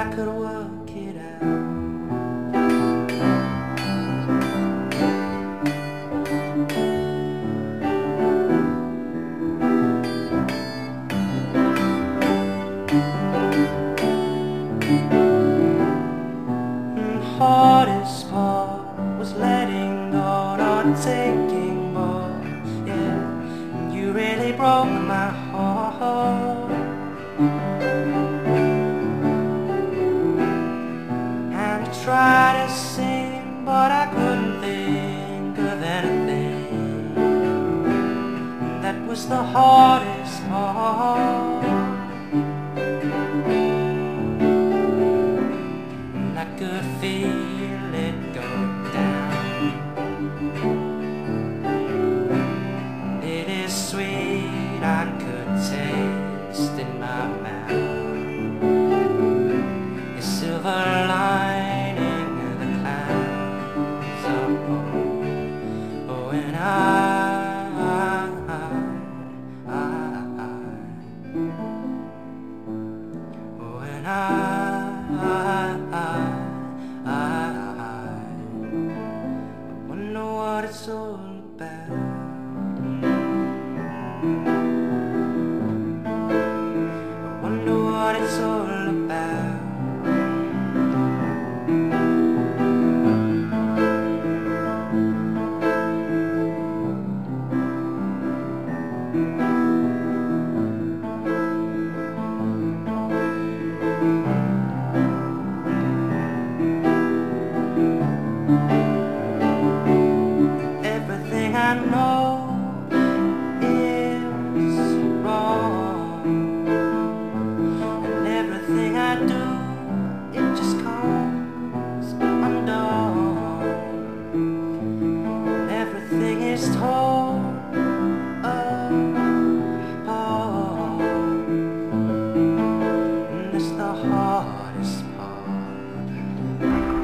I could work it out. The hardest part was letting go, not taking more. Yeah, you really broke my heart. Tried to sing, but I couldn't think of anything. That was the hardest part. And I could feel it go down. It is sweet, I could taste in my mouth. The silver lining and I, is torn apart, and that's the hardest part.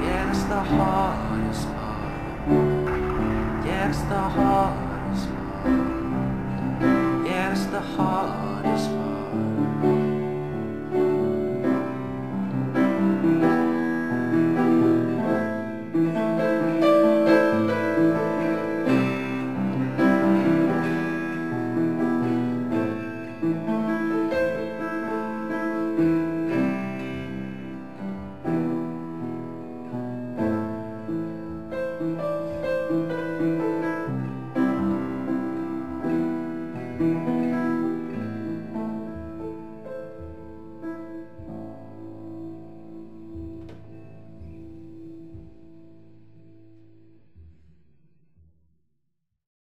Yeah, that's the hardest part. Yeah, it's the hardest part. Yeah, it's the hardest